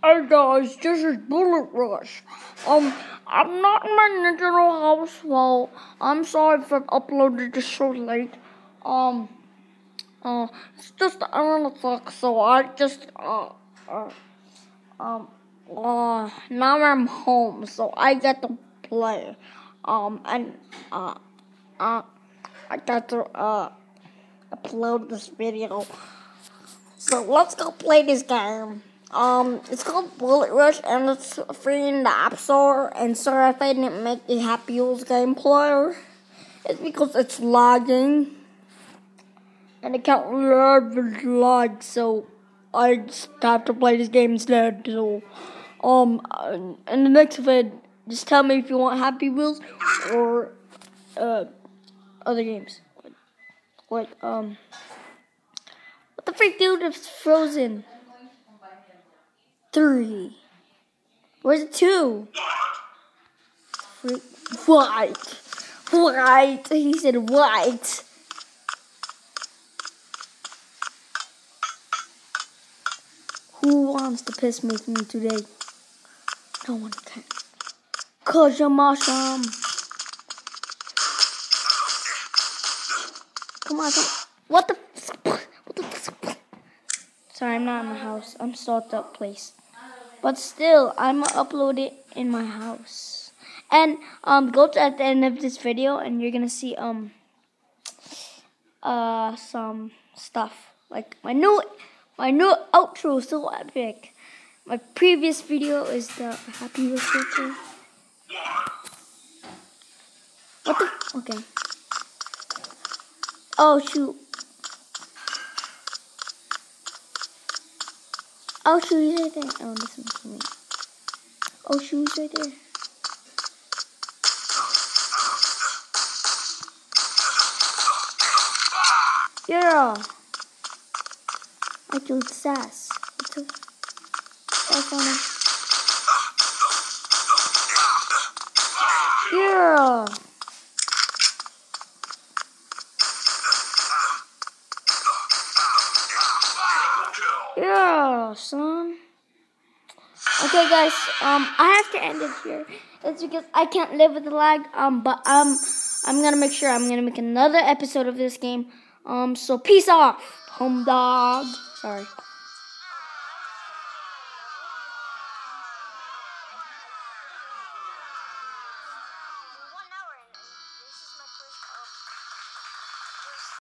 Hey guys, this is Bullet Rush. Um, I'm not in my Nintendo house, Well, I'm sorry if I've uploaded this so late. Um, uh, it's just 11 o'clock, so I just, uh, uh, um, uh, now I'm home, so I get to play. Um, and, uh, uh, I got to, uh, upload this video. So let's go play this game. Um, it's called Bullet Rush and it's free in the App Store. And sorry if I didn't make the Happy Wheels gameplay. It's because it's lagging. And I can't really lag, so I just have to play this game instead. So, um, in the next vid, just tell me if you want Happy Wheels or, uh, other games. Like, um, what the freak, dude? It's frozen. Three. Where's the two? White. White. He said white. Who wants to piss me today? No one can. Cause you're awesome. Come on, come on. What the? Sorry, I'm not in my house. I'm at that place. But still, I'm gonna upload it in my house. And um, go to at the end of this video, and you're gonna see um uh some stuff like my new my new outro is so epic. My previous video is the happy researcher. What the? Okay. Oh shoot. Oh shoot, he's right there. Oh, this one's for me. Oh shoot, he's right there. Yeah. I killed Sass. I took Sass on Yeah, son. Okay, guys. Um, I have to end it here. It's because I can't live with the lag. Um, but um, I'm gonna make sure I'm gonna make another episode of this game. Um, so peace off, home dog. Sorry.